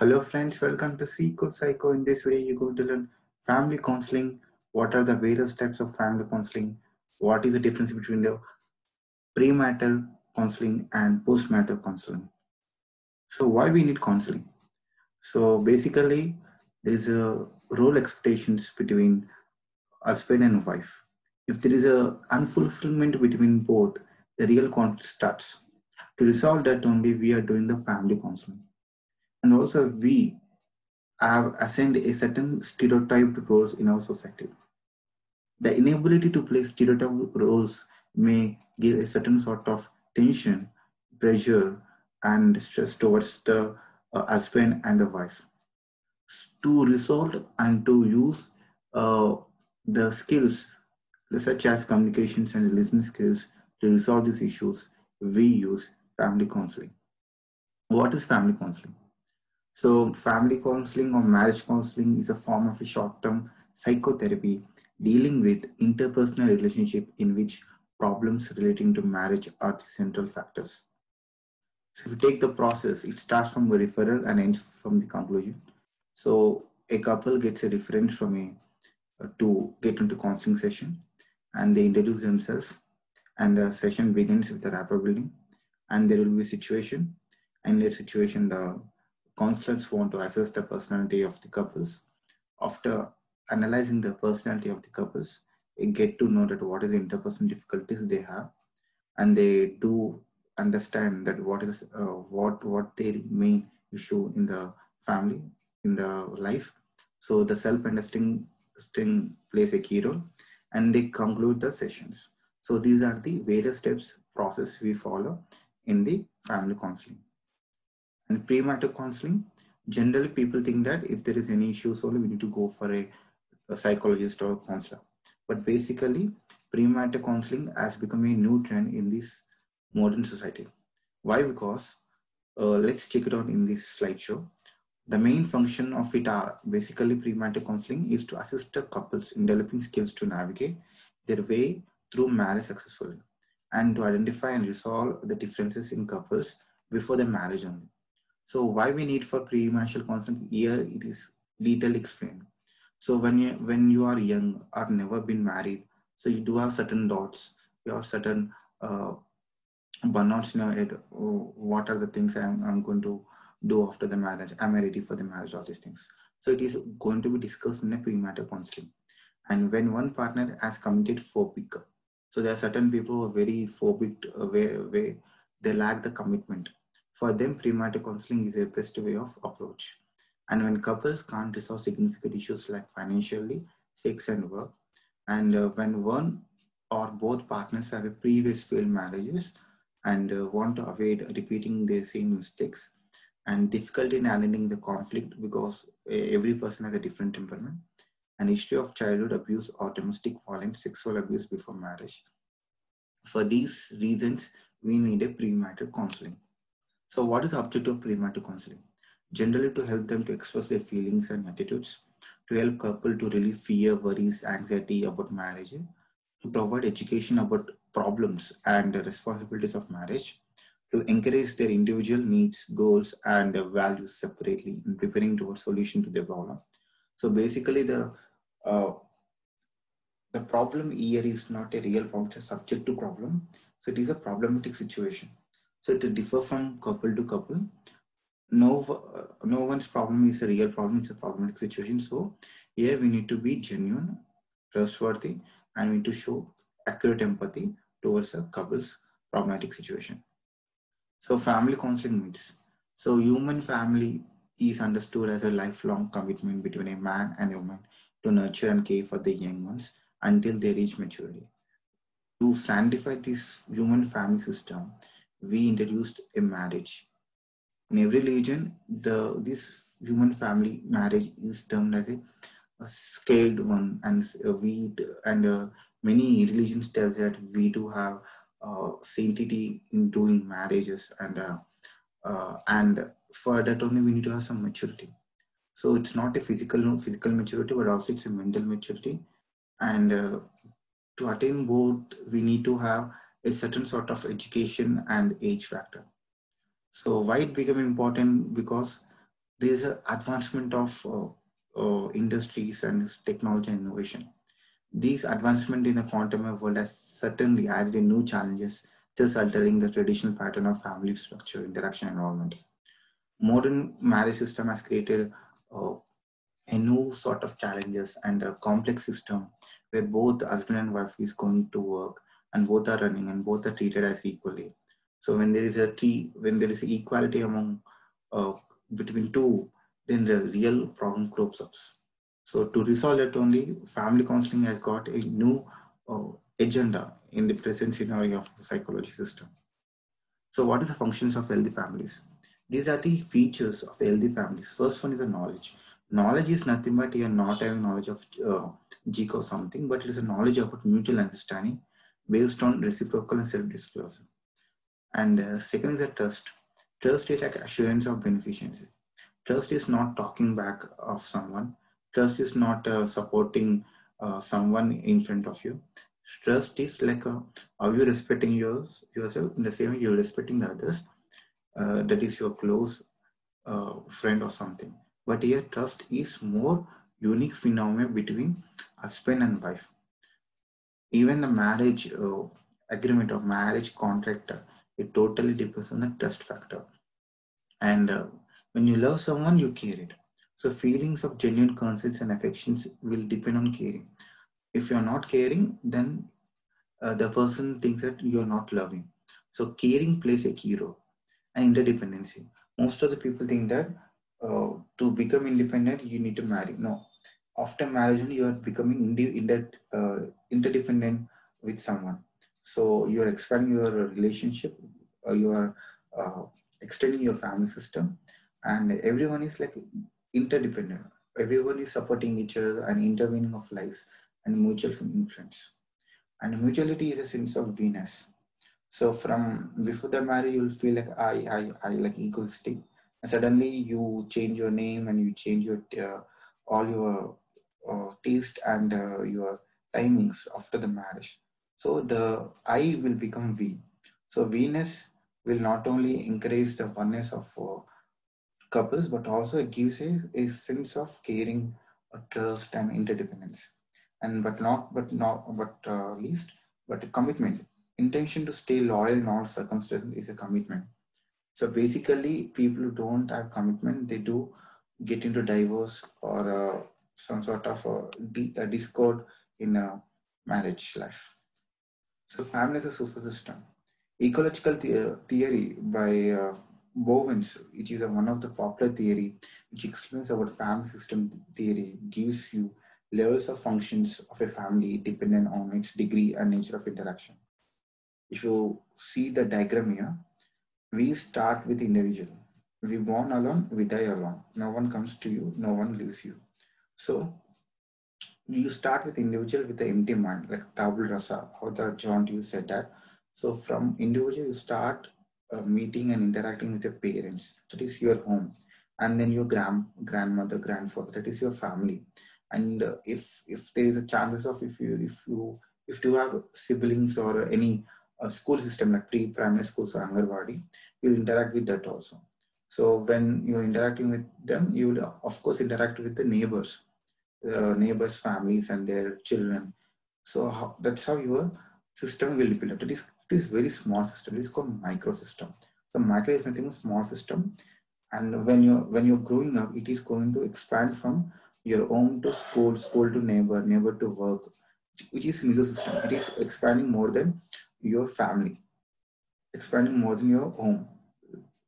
Hello friends, welcome to Seeko Psycho. In this video, you're going to learn family counseling. What are the various types of family counseling? What is the difference between the premarital counseling and postmarital counseling? So why we need counseling? So basically, there's a role expectations between husband and wife. If there is a unfulfillment between both, the real conflict starts. To resolve that only, we are doing the family counseling and also we have assigned a certain stereotyped roles in our society. The inability to play stereotyped roles may give a certain sort of tension, pressure, and stress towards the uh, husband and the wife. To resolve and to use uh, the skills such as communications and listening skills to resolve these issues, we use family counseling. What is family counseling? So family counseling or marriage counseling is a form of a short-term psychotherapy dealing with interpersonal relationship in which problems relating to marriage are the central factors. So if you take the process, it starts from a referral and ends from the conclusion. So a couple gets a reference from a uh, to get into counseling session and they introduce themselves and the session begins with the rapport building and there will be a situation and in that situation the counselors want to assess the personality of the couples. After analyzing the personality of the couples, they get to know that what is the interpersonal difficulties they have, and they do understand that what is uh, what what their main issue in the family in the life. So the self understanding plays a key role, and they conclude the sessions. So these are the various steps process we follow in the family counseling. And premarital counseling, generally people think that if there is any issues only we need to go for a, a psychologist or a counselor. But basically, premarital counseling has become a new trend in this modern society. Why? Because uh, let's check it out in this slideshow. The main function of it are basically premarital counseling is to assist the couples in developing skills to navigate their way through marriage successfully and to identify and resolve the differences in couples before the marriage only. So why we need for premarital counseling here, it is detail explained. So when you, when you are young or never been married, so you do have certain doubts, you have certain uh, burnouts in your head. Oh, what are the things I'm, I'm going to do after the marriage? Am I ready for the marriage? All these things. So it is going to be discussed in a premarital counseling. And when one partner has committed phobic, so there are certain people who are very phobic, uh, where, where they lack the commitment. For them, premarital counseling is a best way of approach. And when couples can't resolve significant issues like financially, sex and work, and uh, when one or both partners have a previous failed marriages and uh, want to avoid repeating the same mistakes and difficulty in handling the conflict because uh, every person has a different temperament and history of childhood abuse or domestic violence, sexual abuse before marriage. For these reasons, we need a premarital counseling. So what is the objective of premarital counseling? Generally to help them to express their feelings and attitudes, to help couple to relieve fear, worries, anxiety about marriage, to provide education about problems and responsibilities of marriage, to encourage their individual needs, goals, and values separately in preparing towards solution to their problem. So basically the uh, the problem here is not a real problem, it's a problem. So it is a problematic situation. So to differ from couple to couple, no, no one's problem is a real problem, it's a problematic situation. So here we need to be genuine, trustworthy, and we need to show accurate empathy towards a couple's problematic situation. So family counseling means, so human family is understood as a lifelong commitment between a man and a woman to nurture and care for the young ones until they reach maturity. To sanctify this human family system, we introduced a marriage. In every religion, the this human family marriage is termed as a, a scaled one, and we and uh, many religions tell that we do have uh, sanctity in doing marriages, and uh, uh, and for that only we need to have some maturity. So it's not a physical physical maturity, but also it's a mental maturity, and uh, to attain both, we need to have a certain sort of education and age factor. So why it became important? Because there's an advancement of uh, uh, industries and technology and innovation. These advancement in the quantum world has certainly added new challenges, thus altering the traditional pattern of family structure, interaction, environment. Modern marriage system has created uh, a new sort of challenges and a complex system where both husband and wife is going to work and both are running and both are treated as equally. So when there is a key, when there is equality among uh, between two, then the real problem crops up. So to resolve it only, family counseling has got a new uh, agenda in the present scenario of the psychology system. So what is the functions of healthy families? These are the features of healthy families. First one is the knowledge. Knowledge is nothing but you are not having knowledge of uh, or something, but it is a knowledge about mutual understanding based on reciprocal and self-disclosure. And uh, second is a trust. Trust is like assurance of beneficiency. Trust is not talking back of someone. Trust is not uh, supporting uh, someone in front of you. Trust is like a, uh, are you respecting yours yourself in the same way you're respecting the others. Uh, that is your close uh, friend or something. But here trust is more unique phenomenon between husband and wife. Even the marriage uh, agreement or marriage contract, it totally depends on the trust factor. And when you love someone, you care it. So feelings of genuine concerns and affections will depend on caring. If you're not caring, then uh, the person thinks that you're not loving. So caring plays a key role. And interdependency. Most of the people think that uh, to become independent, you need to marry. No. After marriage, you are becoming inter, uh, interdependent with someone. So you are expanding your relationship, you are uh, extending your family system, and everyone is like interdependent. Everyone is supporting each other and intervening of lives and mutual influence and mutuality is a sense of we-ness so from before the marriage you'll feel like i i i like egoistic. And suddenly you change your name and you change your uh, all your uh, taste and uh, your timings after the marriage so the i will become we so we-ness will not only increase the oneness of uh, couples, but also it gives a, a sense of caring, trust, and interdependence. And but not, but not, but uh, least, but a commitment. Intention to stay loyal in all circumstances is a commitment. So basically, people who don't have commitment, they do get into divorce or uh, some sort of a, a discord in a marriage life. So family is a social system. Ecological the theory by uh, Bowens, which is a, one of the popular theory, which explains about family system theory, gives you levels of functions of a family dependent on its degree and nature of interaction. If you see the diagram here, we start with individual. We born alone, we die alone. No one comes to you, no one leaves you. So you start with individual with the empty mind, like tabula rasa, how the John you said that. So from individual, you start uh, meeting and interacting with your parents. That is your home. And then your grand grandmother grandfather that is your family. And uh, if if there is a chances of if you if you if you have siblings or any uh, school system like pre-primary schools or anganwadi you'll interact with that also. So when you're interacting with them you will of course interact with the neighbors uh, neighbors families and their children so how, that's how your system will be built it is it is very small system. It is called microsystem. So micro is nothing small system. And when you're when you're growing up, it is going to expand from your home to school, school to neighbor, neighbor to work, which is mesosystem. It is expanding more than your family, expanding more than your home.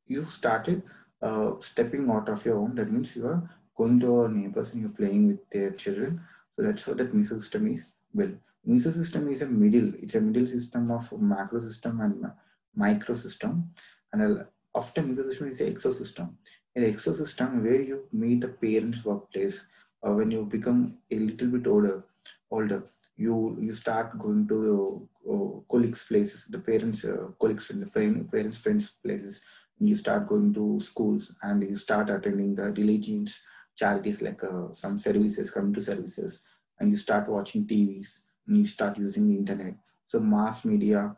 You started uh, stepping out of your home. That means you are going to our neighbors and you're playing with their children. So that's how that mesosystem is built. Mesosystem is a middle, it's a middle system of macro system and micro system. And often mesosystem is an exosystem. An exosystem where you meet the parents' workplace, or when you become a little bit older, older, you you start going to uh, colleagues' places, the parents' uh, colleagues' friends, the parents' friends' places. You start going to schools and you start attending the religions, charities like uh, some services, community services, and you start watching TVs and you start using the internet. So mass media,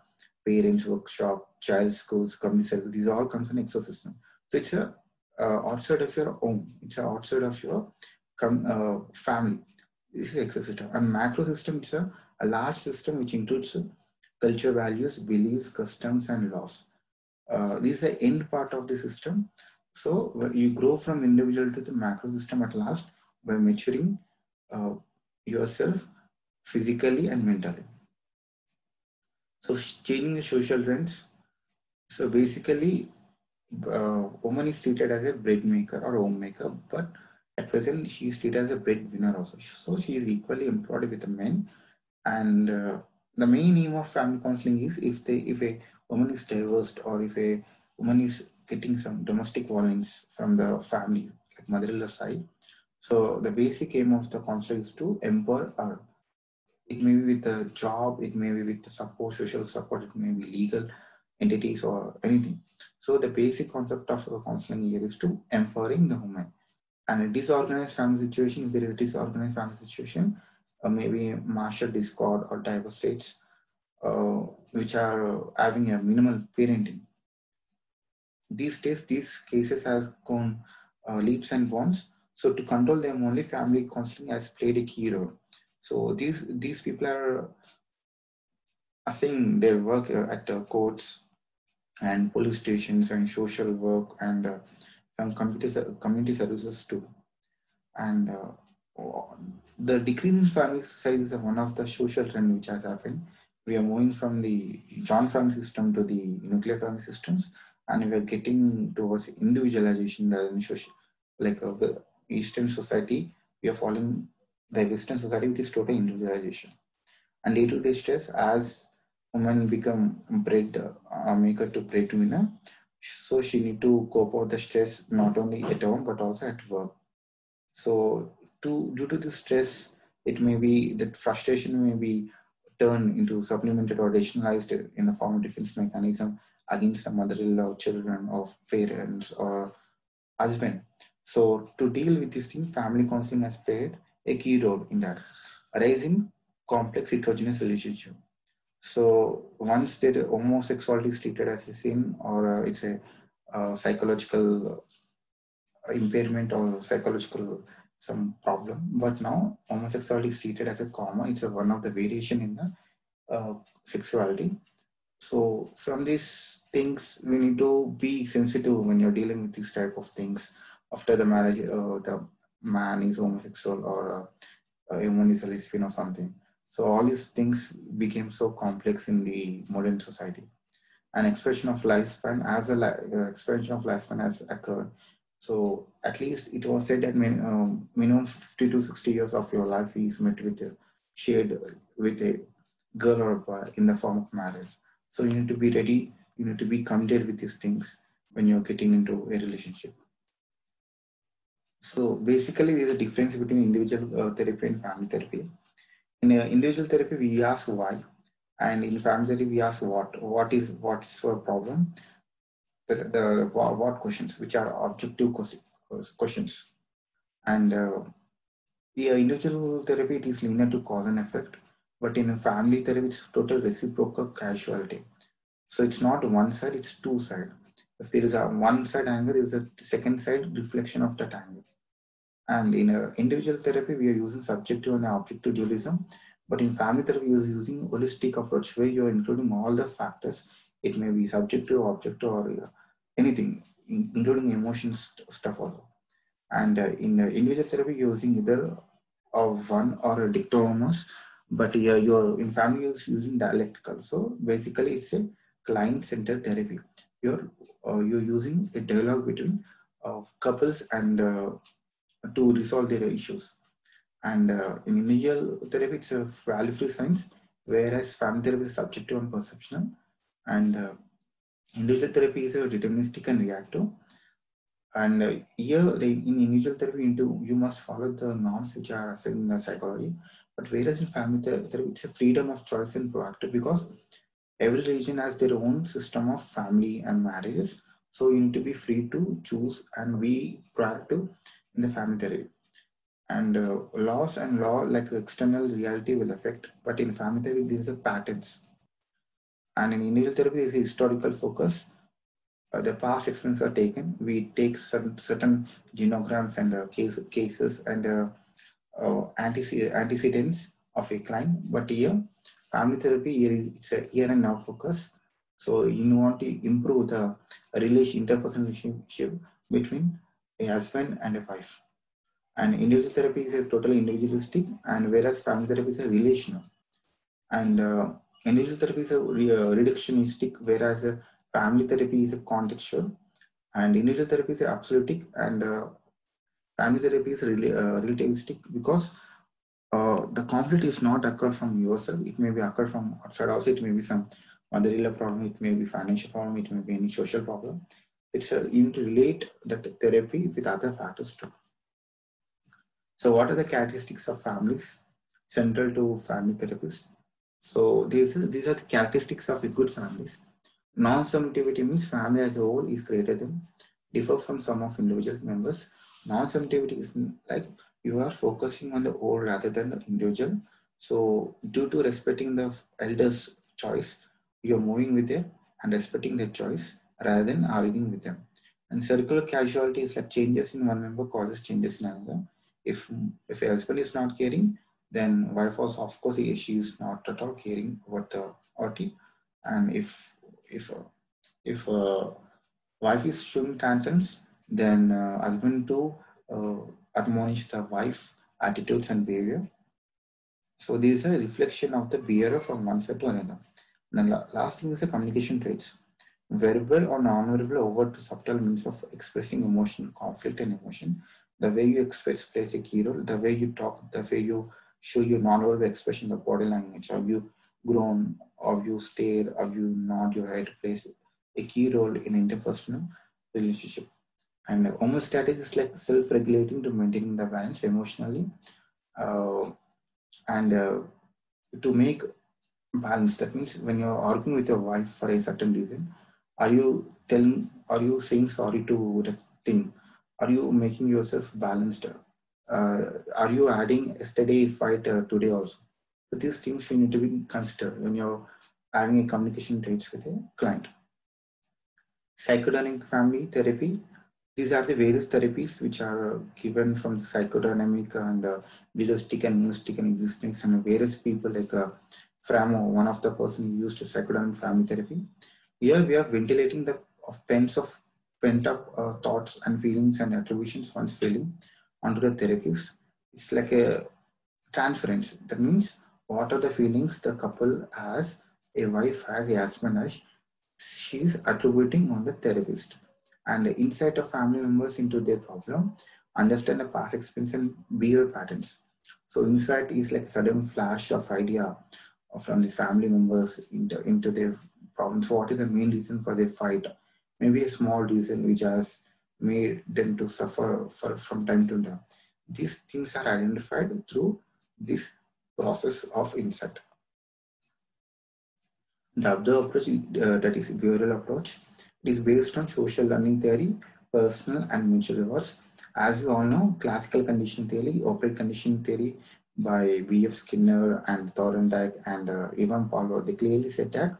parents workshop, child schools, community service, these all comes from exosystem. So it's a uh, outside of your home. It's outside of your uh, family. This is exo system. And macro system is a, a large system which includes culture, values, beliefs, customs, and laws. Uh, this is the end part of the system. So you grow from individual to the macro system at last by maturing uh, yourself physically and mentally. So changing the social trends. So basically, uh, woman is treated as a bread maker or homemaker, but at present she is treated as a breadwinner also. So she is equally employed with the men. And uh, the main aim of family counseling is if they if a woman is divorced or if a woman is getting some domestic violence from the family, like mother-in-law side. So the basic aim of the counselor is to empower her. It may be with the job, it may be with the support, social support, it may be legal entities or anything. So the basic concept of the counseling here is to empowering the woman. And a disorganized family situation, if there is a disorganized family situation, uh, maybe martial discord or diverse states, uh, which are having a minimal parenting. These days, these cases have gone uh, leaps and bounds. So to control them, only family counseling has played a key role. So these these people are, I think, they work uh, at the courts and police stations and social work and uh, some community, community services too. And uh, the decrease in family size is one of the social trend which has happened. We are moving from the joint family system to the nuclear family systems, and we are getting towards individualization rather than social. Like uh, the Eastern society, we are following the Western society, which is total individualization. And day-to-day stress, as women become bread uh, maker to breadwinner, so she need to cope with the stress not only at home but also at work. So to due to the stress, it may be that frustration may be turned into supplemented or additionalized in the form of defense mechanism against the mother-in-law, children, of parents or husband. So to deal with this thing, family counseling has played a key role in that. Raising complex heterogeneous relationship. So once the homosexuality is treated as a sin or uh, it's a uh, psychological impairment or psychological some problem. But now homosexuality is treated as a common. It's a, one of the variation in the uh, sexuality. So from these things, we need to be sensitive when you're dealing with these type of things. After the marriage, uh, the man is homosexual or uh, a woman is a lesbian or something. So all these things became so complex in the modern society. An expression of lifespan as a uh, expansion of lifespan has occurred so at least it was said that min, um, minimum 50 to 60 years of your life is met with a shared with a girl or a boy in the form of marriage. So you need to be ready, you need to be committed with these things when you're getting into a relationship. So basically there's a difference between individual uh, therapy and family therapy. In uh, individual therapy, we ask why, and in family therapy, we ask what. What is what's your problem, the, the what questions, which are objective questions. And uh, yeah, individual therapy it is linear to cause and effect, but in a family therapy, it's total reciprocal causality. So it's not one side, it's two side. If there is a one side anger, there is a second side reflection of that anger. And in a individual therapy, we are using subjective and objective dualism. But in family therapy, we are using holistic approach where you are including all the factors it may be subjective, objective, or uh, anything, including emotions stuff also. And uh, in individual therapy, using either of one or a dichotomous, but uh, you're in family you're using dialectical. So basically, it's a client-centered therapy. You're uh, you're using a dialogue between uh, couples and uh, to resolve their issues. And in individual therapy, it's a value-free science, whereas family therapy is subjective and perceptional and uh, individual therapy is a deterministic and reactive. And uh, here, in individual therapy, into you must follow the norms which are assigned in the psychology. But whereas in family therapy, it's a freedom of choice and proactive because every religion has their own system of family and marriages. So you need to be free to choose and be proactive in the family therapy. And uh, laws and law, like external reality, will affect. But in family therapy, there is a patterns and in individual therapy is historical focus uh, the past experience are taken. We take certain, certain genograms and uh, case, cases and uh, uh, antecedents of a client. But here, family therapy here is it's a here and now focus. So you want to improve the relation, interpersonal relationship between a husband and a wife. And individual therapy is a totally individualistic, and whereas family therapy is a relational. And uh, individual therapy is a re uh, reductionistic, whereas a family therapy is a contextual, and individual therapy is absolutic, and uh, family therapy is really, uh, relativistic because uh, the conflict is not occur from yourself. It may be occur from outside. Also, it may be some mother problem. It may be financial problem. It may be any social problem. It's a, you need to relate that therapy with other factors too. So what are the characteristics of families central to family therapists? So these these are the characteristics of good families. Non-subjectivity means family as a whole is greater than, differ from some of individual members. Non-subjectivity is like you are focusing on the whole rather than the individual. So due to respecting the elders' choice, you're moving with them and respecting their choice rather than arguing with them. And circular causality is like changes in one member causes changes in another if if a husband is not caring, then wife also of course she is not at all caring about the OT. And if if if uh, wife is showing tantrums, then uh, husband to uh, admonish the wife attitudes and behavior. So this is a reflection of the behavior from one side to another. And the last thing is the communication traits. Verbal or non-verbal overt to subtle means of expressing emotion, conflict and emotion the way you express plays a key role. The way you talk, the way you show your non-verbal expression, the body language, how you groan, how you stare, how you nod your head plays a key role in interpersonal relationship. And homeostasis is like self-regulating to maintaining the balance emotionally uh, and uh, to make balance. That means when you're arguing with your wife for a certain reason, are you telling, are you saying sorry to the thing? are you making yourself balanced uh, are you adding yesterday fight uh, today also so these things you need to be considered when you're having a communication traits with a client psychodynamic family therapy these are the various therapies which are given from the psychodynamic and uh, realistic and mystic and existence and various people like uh, Framo, one of the person used psychodynamic family therapy. Here we are ventilating the of pens of pent up uh, thoughts and feelings and attributions once feeling onto the therapist. It's like a transference. That means what are the feelings the couple has, a wife has, a husband has, she's attributing on the therapist. And the insight of family members into their problem, understand the past experience and behavior patterns. So insight is like a sudden flash of idea from the family members into, into their problems. So what is the main reason for their fight? maybe a small reason which has made them to suffer for, from time to time. These things are identified through this process of insight. The other approach, uh, that is behavioral approach, it is based on social learning theory, personal and mutual rewards. As we all know, classical conditioning theory, operant conditioning theory by B.F. Skinner and Thorndike and uh, Ivan Pavlov, they clearly said that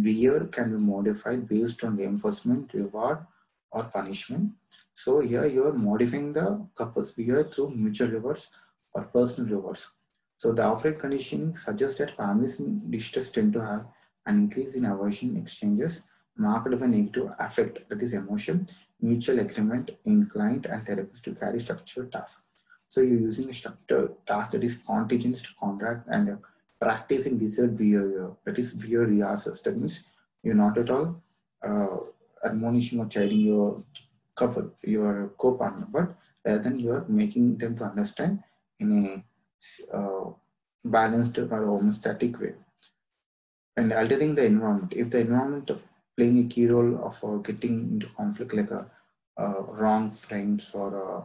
behavior can be modified based on reinforcement, reward, or punishment. So here you are modifying the couple's behavior through mutual rewards or personal rewards. So the operant conditioning suggests that families in distress tend to have an increase in aversion exchanges marked by negative affect, that is emotion, mutual agreement in client and therapist to carry structured tasks. So you're using a structured task that is contingent to contract and practicing desired behavior, that is behavior rehearsals. That you're not at all uh, admonishing or chiding your couple, your co-partner, but rather than you're making them to understand in a uh, balanced or homeostatic way. And altering the environment. If the environment of playing a key role of uh, getting into conflict like a uh, wrong friends or uh,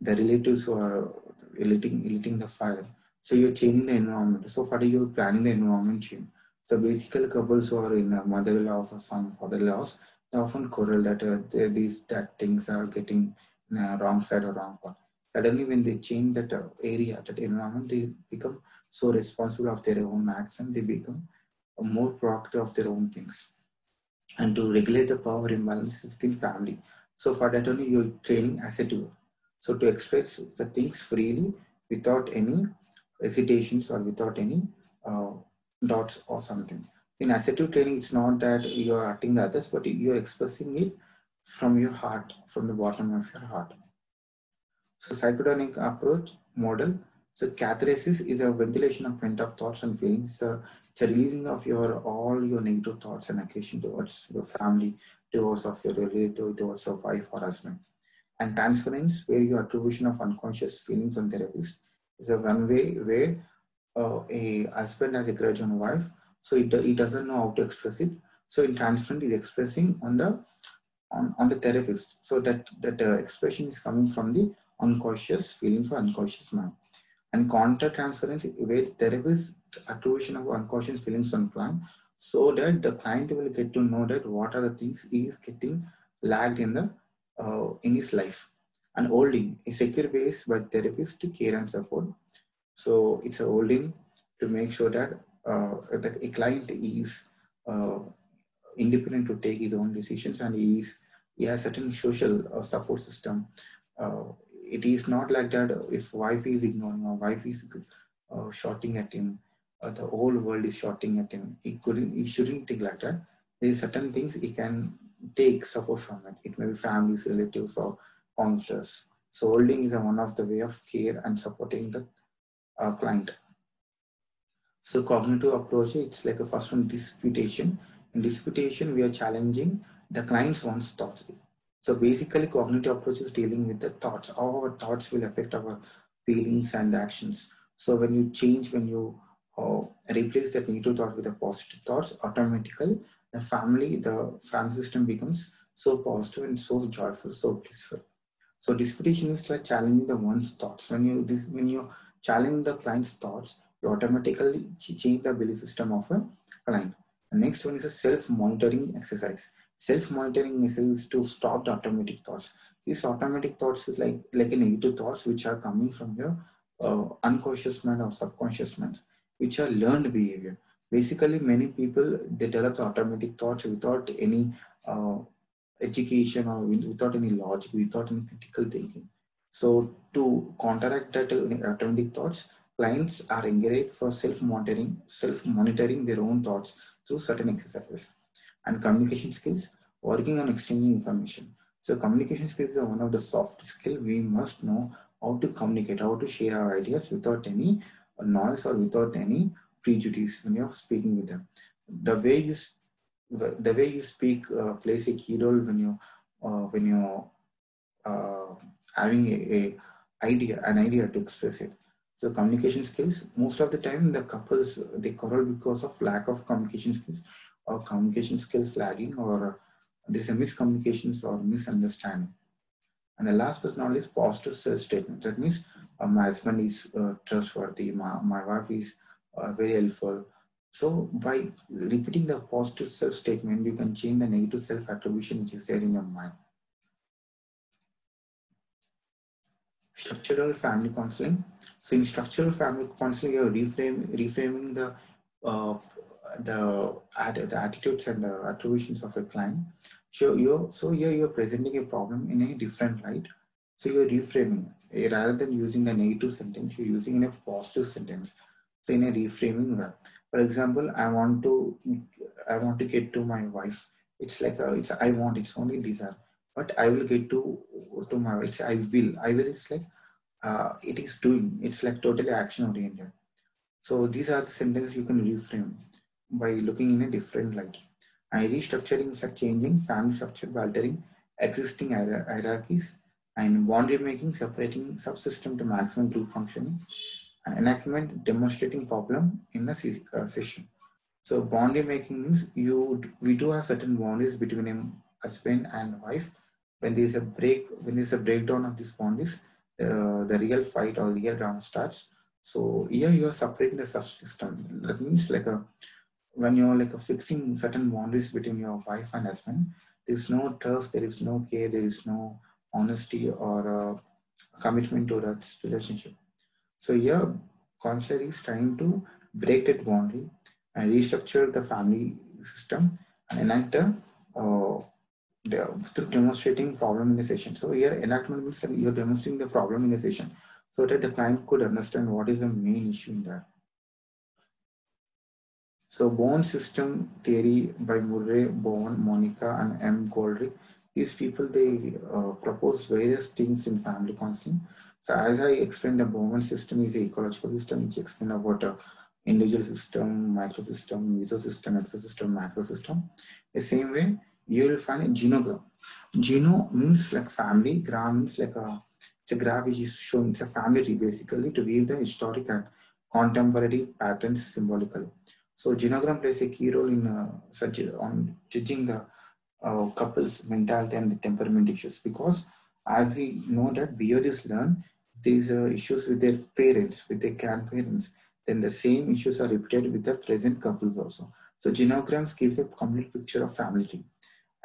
the relatives who are lighting, lighting the fire, so you're changing the environment. So for you're planning the environment change. So basically couples who are in a mother-in-laws or some father-in-laws, they often quarrel that uh, these that things are getting uh, wrong side or wrong part. Suddenly when they change that uh, area, that environment, they become so responsible of their own acts and they become more proactive of their own things. and to regulate the power imbalance within family. So for that only you're training assertive. So to express the things freely without any hesitations or without any uh, dots or something. In assertive training, it's not that you are hurting the others, but you're expressing it from your heart, from the bottom of your heart. So psychodynamic approach model. So catharsis is a ventilation of pent-up thoughts and feelings. A, it's a releasing of your all your negative thoughts and aggression towards your family, towards of your relative, towards your wife or husband. And transference, where your attribution of unconscious feelings on therapist is a one way where uh, a husband has a grudge on wife, so it, it doesn't know how to express it. So in transference, is expressing on the on, on the therapist. So that that uh, expression is coming from the unconscious feelings or unconscious mind. And counter transference, where therapist attribution of unconscious feelings on client, so that the client will get to know that what are the things he is getting lagged in the uh, in his life. And holding a secure base by therapist to care and support. So it's a holding to make sure that uh, the a client is uh, independent to take his own decisions and he is he has certain social uh, support system. Uh, it is not like that if wife is ignoring or wife is uh, shouting at him, uh, the whole world is shouting at him. He couldn't, he shouldn't think like that. There is certain things he can take support from it. It may be families, relatives, or counselors. So holding is one of the way of care and supporting the uh, client. So cognitive approach, it's like a first one disputation. In disputation, we are challenging the client's one's thoughts. So basically cognitive approach is dealing with the thoughts, how our thoughts will affect our feelings and actions. So when you change, when you uh, replace that negative thought with a positive thoughts, automatically the family, the family system becomes so positive and so joyful, so blissful. So disputation is like challenging the one's thoughts. When you this, when you challenge the client's thoughts, you automatically change the belief system of a client. The next one is a self-monitoring exercise. Self-monitoring is to stop the automatic thoughts. These automatic thoughts is like like a negative thoughts which are coming from your uh, unconscious mind or subconscious mind, which are learned behavior. Basically, many people they develop the automatic thoughts without any uh, education or without any logic, without any critical thinking. So to counteract that uh, automatic thoughts, clients are encouraged for self-monitoring, self-monitoring their own thoughts through certain exercises. And communication skills, working on exchanging information. So communication skills are one of the soft skill we must know how to communicate, how to share our ideas without any noise or without any prejudice when you're speaking with them. The way you the way you speak uh, plays a key role when you uh, when you uh, having a, a, idea an idea to express it so communication skills most of the time the couples they quarrel because of lack of communication skills or communication skills lagging or there's a miscommunications or misunderstanding and the last but not least positive self statement that means uh, my husband is uh, trustworthy my, my wife is uh, very helpful so by repeating the positive self-statement, you can change the negative self-attribution which is there in your mind. Structural family counseling. So in structural family counseling, you're reframe, reframing the uh, the, the attitudes and the attributions of a client. So you're so here you're presenting a problem in a different light. So you're reframing. Rather than using a negative sentence, you're using a positive sentence. So in a reframing way. For example i want to i want to get to my wife. It's like a, it's i want it's only desire. But i will get to to my it's i will. I will it's like uh, it is doing. It's like totally action oriented so these are the sentences you can reframe by looking in a different light and restructuring is like changing family structure by altering existing hierarchies and boundary making separating subsystem to maximum group functioning and enactment demonstrating problem in a uh, session. So boundary making means you we do have certain boundaries between a husband and wife. When there is a break, when there is a breakdown of these boundaries, uh, the real fight or real drama starts. So here you are separating the subsystem. That means like a when you're like a fixing certain boundaries between your wife and husband, there is no trust, there is no care, there is no honesty or uh, commitment to that relationship. So here, counselor is trying to break that boundary and restructure the family system and enact a uh, through demonstrating problem in the session. So here enactment means that you're demonstrating the problem in the session so that the client could understand what is the main issue in that. So Bowen system theory by Murray, Bowen, Monica, and McGoldrick. These people, they uh, propose various things in family counseling. So as I explained, the Bowen system is a ecological system which explain about a individual system, microsystem, mesosystem, exosystem, macrosystem. The same way, you will find a genogram. Geno means like family, gram means like a, it's a graph which is showing, it's a family tree basically to weave the historic and contemporary patterns symbolically. So genogram plays a key role in uh, such on judging the uh, couple's mentality and the temperament issues because as we know that behaviors learn these uh, issues with their parents, with their grandparents, then the same issues are repeated with the present couples also. So genograms gives a complete picture of family tree.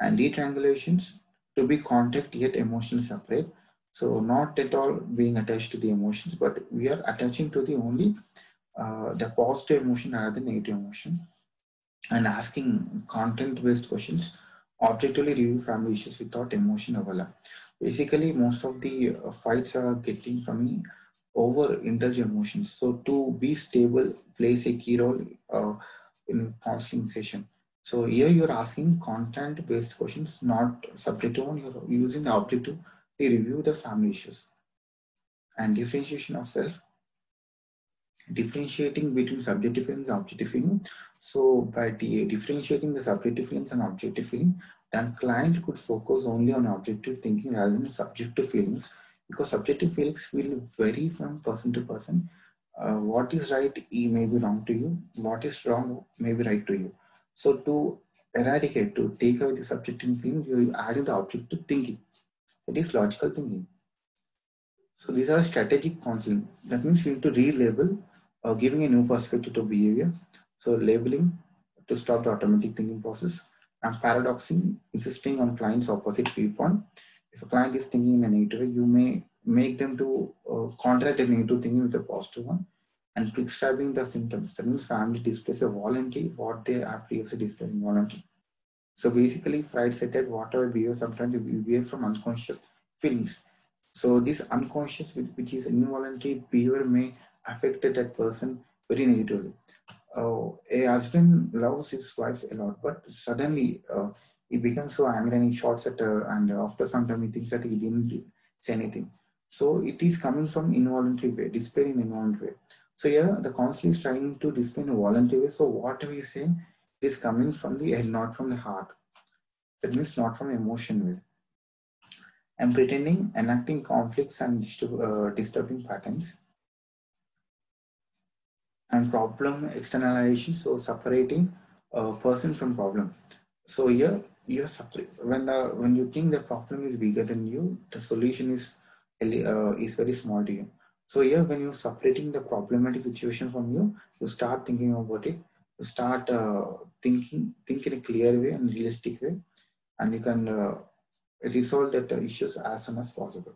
and detriangulations to be contact yet emotionally separate. So not at all being attached to the emotions, but we are attaching to the only uh, the positive emotion rather than negative emotion and asking content-based questions objectively review family issues without emotion overlap. Basically, most of the uh, fights are getting from me over indulge emotions. So to be stable plays a key role uh, in counseling session. So here you're asking content-based questions, not subjective one. You're using the objective to review the family issues. And differentiation of self differentiating between subjective feelings and objective feeling. So by differentiating the subjective feelings and objective feeling, then client could focus only on objective thinking rather than subjective feelings because subjective feelings will vary from person to person. Uh, what is right may be wrong to you. What is wrong may be right to you. So to eradicate, to take away the subjective feelings, you add in the objective thinking. It is logical thinking. So these are strategic counseling. That means you need to relabel or giving a new perspective to behavior. So labeling to stop the automatic thinking process and paradoxing, insisting on client's opposite viewpoint. If a client is thinking in a negative way, you may make them to uh, contract a negative thinking with a positive one and prescribing the symptoms. That means family displays a voluntary what they are previously displayed involuntary. So basically, Freud said that whatever behavior, sometimes we behave from unconscious feelings. So this unconscious, which is involuntary behavior, may affect that person very negatively. Uh, a husband loves his wife a lot, but suddenly uh, he becomes so angry and he shouts at her, and after some time he thinks that he didn't say anything. So it is coming from involuntary way, display in involuntary way. So here the counselor is trying to display in a voluntary way. So what we say is coming from the head, not from the heart. That means not from emotion way and pretending, enacting conflicts and uh, disturbing patterns. And problem externalization, so separating a person from problem. So here you are separate when the when you think the problem is bigger than you, the solution is uh, is very small to you. So here when you're separating the problematic situation from you, you start thinking about it. You start uh, thinking think in a clear way and realistic way, and you can uh, resolve that issues as soon as possible.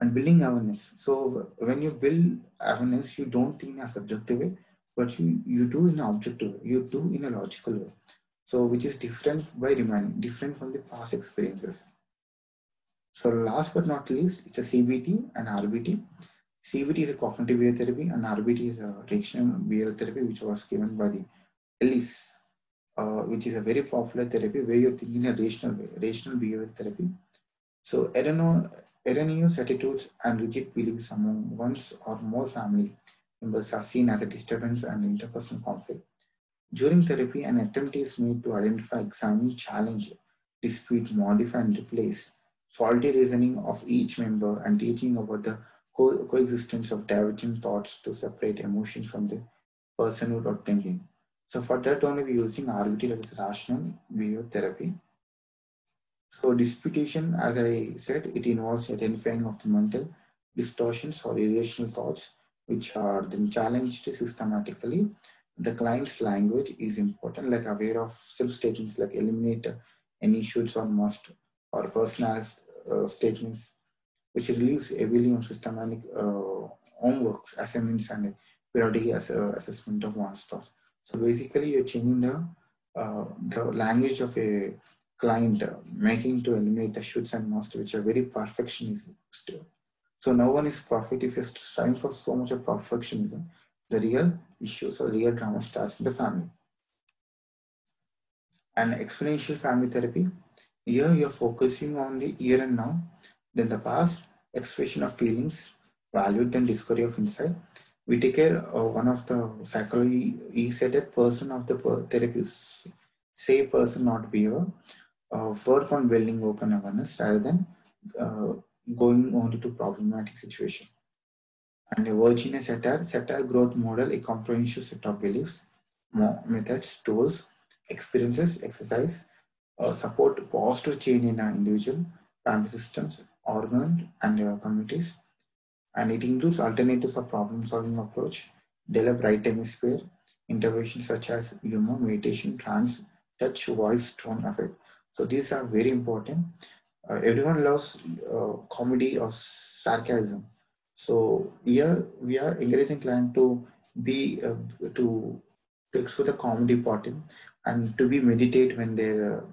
And building awareness. So when you build awareness, you don't think in a subjective way, but you, you do in an objective way. You do in a logical way. So which is different by remaining, different from the past experiences. So last but not least, it's a CBT and RBT. CBT is a cognitive behavior therapy and RBT is a reactional behavior therapy which was given by the Ellis uh, which is a very popular therapy where you're thinking a rational way, rational behavior therapy. So erroneous attitudes and rigid beliefs among one's or more family members are seen as a disturbance and interpersonal conflict. During therapy, an attempt is made to identify, examine, challenge, dispute, modify, and replace faulty reasoning of each member and teaching about the co coexistence of divergent thoughts to separate emotion from the personhood or thinking. So for that only we're using RBT that is rational behavior therapy. So disputation, as I said, it involves identifying of the mental distortions or irrational thoughts, which are then challenged systematically. The client's language is important, like aware of self-statements like eliminate any shoulds or must or personalized uh, statements, which relieves heavily on systematic uh, homeworks, assignments, and periodic ass assessment of one's thoughts. So basically you're changing the, uh, the language of a client uh, making to eliminate the shoulds and must, which are very perfectionist. So no one is perfect. If you're striving for so much of perfectionism, the real issues or real drama starts in the family. And experiential family therapy, here you're focusing on the here and now, then the past, expression of feelings, valued, then discovery of insight. We take care of one of the psychology, he said that person of the therapist, say person, not behavior, uh, work on building open awareness rather than uh, going only to problematic situation. And a Virginia Satir, Satir growth model, a comprehensive set of beliefs, methods, tools, experiences, exercise, uh, support positive change in our individual, family systems, organ and uh, communities. And it includes alternatives of problem solving approach, develop right hemisphere, interventions such as humor, meditation, trance, touch, voice, tone, effect. So these are very important. Uh, everyone loves uh, comedy or sarcasm. So here we are encouraging client to be uh, to to explore the comedy part in and to be meditate when they're uh,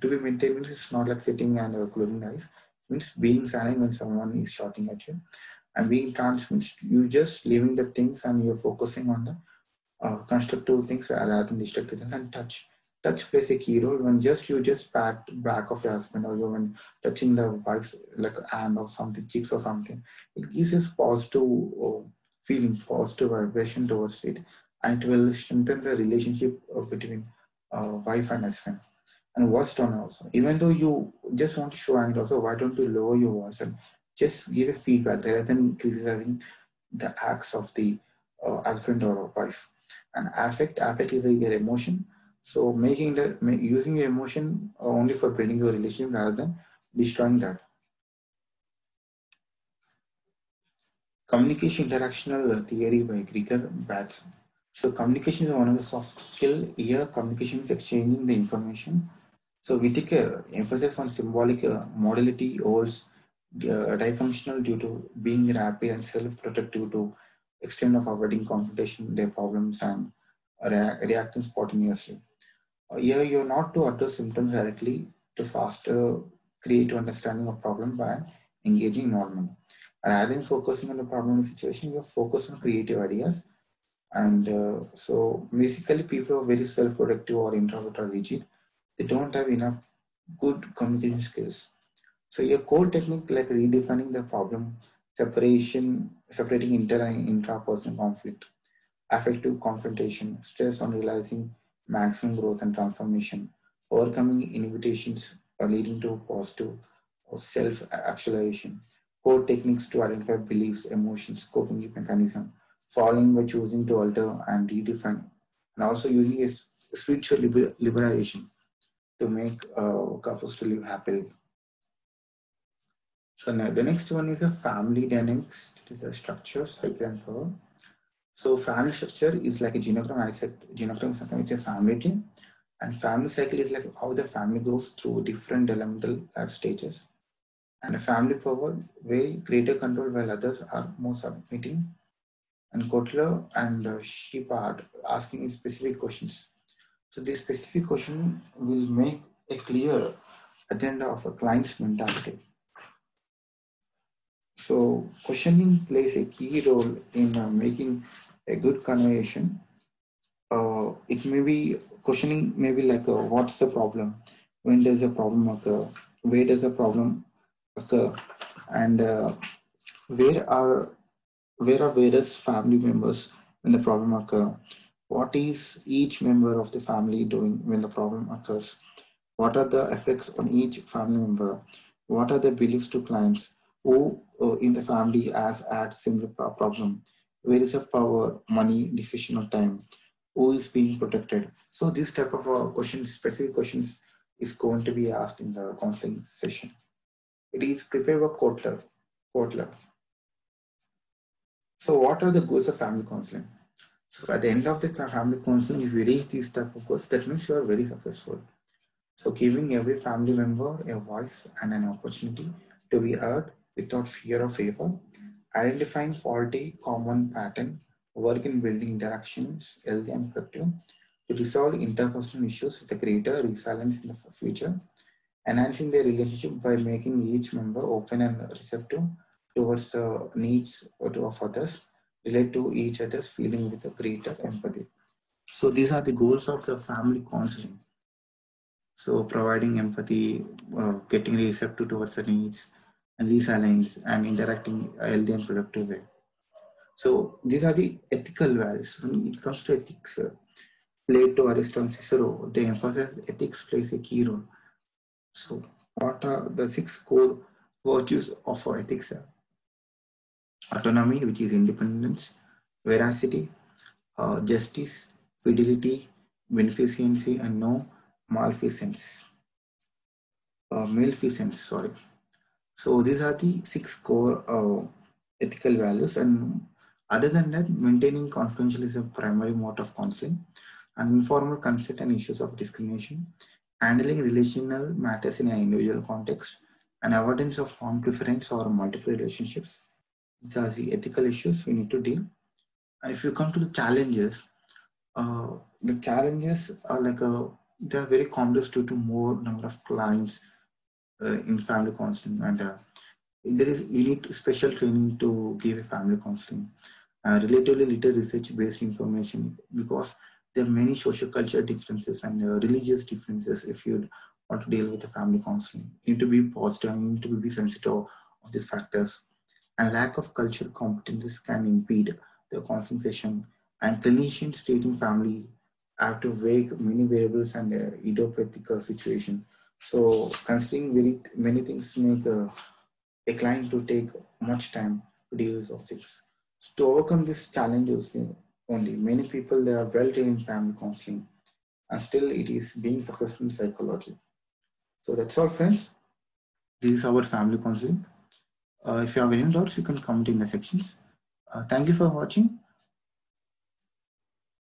to be meditate means it's not like sitting and uh, closing eyes it means being silent when someone is shouting at you and being trance means you just leaving the things and you're focusing on the uh, constructive things rather than destructive things. And touch touch plays a key role. When just you just pat back of your husband or you when touching the wife's like hand or something cheeks or something it gives us positive uh, feeling positive vibration towards it. And it will strengthen the relationship uh, between uh, wife and husband. And voice tone also even though you just want to show anger also why don't you lower your voice and just give a feedback rather than criticizing the acts of the uh, husband or wife and affect affect is a, your emotion so making that, using your emotion only for building your relationship rather than destroying that. Communication interactional theory by Gregory Bateson. So communication is one of the soft skill. Here, communication is exchanging the information. So Whitaker emphasis on symbolic uh, modality uh, difunctional due to being rapid and self-protective to extent of avoiding confrontation, their problems and reacting spontaneously. Here, you're not to address symptoms directly to faster create understanding of problem by engaging normally. Rather than focusing on the problem situation, you're focused on creative ideas. And uh, so basically people are very self-productive or introvert or rigid. They don't have enough good communication skills. So your core technique like redefining the problem, separation, separating inter and intrapersonal conflict, affective confrontation, stress on realizing maximum growth and transformation, overcoming inhibitions leading to positive self-actualization, core techniques to identify beliefs, emotions, coping mechanism, following by choosing to alter and redefine, and also using a spiritual liber liberation to make uh, couples to live happily. So now the next one is a family dynamics. It is a structure, cycle and power. So family structure is like a genogram. I said genogram is something which is family tree. And family cycle is like how the family goes through different developmental life stages. And a family power way greater control while others are more submitting. And Kottler and uh, Shepard asking specific questions. So this specific question will make a clear agenda of a client's mentality. So questioning plays a key role in uh, making a good conversation, uh, it may be questioning maybe like uh, what's the problem, when does the problem occur, where does the problem occur, and uh, where are where are various family members when the problem occur, what is each member of the family doing when the problem occurs, what are the effects on each family member, what are the beliefs to clients, who in the family as at similar problem where is the power, money, decision, or time? Who is being protected? So this type of uh, questions, specific questions, is going to be asked in the counseling session. It is prepared by Kottler. Kottler. So what are the goals of family counseling? So at the end of the family counseling, if you reach these type of goals, that means you are very successful. So giving every family member a voice and an opportunity to be heard without fear or favor identifying faulty common pattern, work in building interactions, healthy and productive, to resolve interpersonal issues with a greater resilience in the future, enhancing their relationship by making each member open and receptive towards the needs of others, relate to each other's feeling with a greater empathy. So these are the goals of the family counseling. So providing empathy, uh, getting receptive towards the needs and resilience and interacting healthy and productive way. So these are the ethical values. When it comes to ethics, uh, Plato, Aristotle, Cicero, they emphasize ethics plays a key role. So what are the six core virtues of ethics? Autonomy, which is independence, veracity, uh, justice, fidelity, beneficency, and no malfeasance. Uh, malfeasance, sorry. So these are the six core uh, ethical values and other than that, maintaining confidential is a primary mode of counseling and informal consent and issues of discrimination, handling relational matters in an individual context, and avoidance of non-preference or multiple relationships. These are the ethical issues we need to deal. And if you come to the challenges, uh, the challenges are like a they are very complex due to more number of clients uh, in family counseling. And uh, there is you need special training to give a family counseling. Uh, relatively little research based information because there are many social culture differences and uh, religious differences if you want to deal with the family counseling. You need to be positive you need to be sensitive of these factors. And lack of cultural competences can impede the counseling session. And clinicians treating family have to weigh many variables and uh, idiopathic situation. So considering very many things make a, a client to take much time to deal with things. So to overcome these challenges only, many people they are well trained in family counseling and still it is being successful in psychology. So that's all friends. This is our family counseling. Uh, if you have any doubts, you can comment in the sections. Uh, thank you for watching.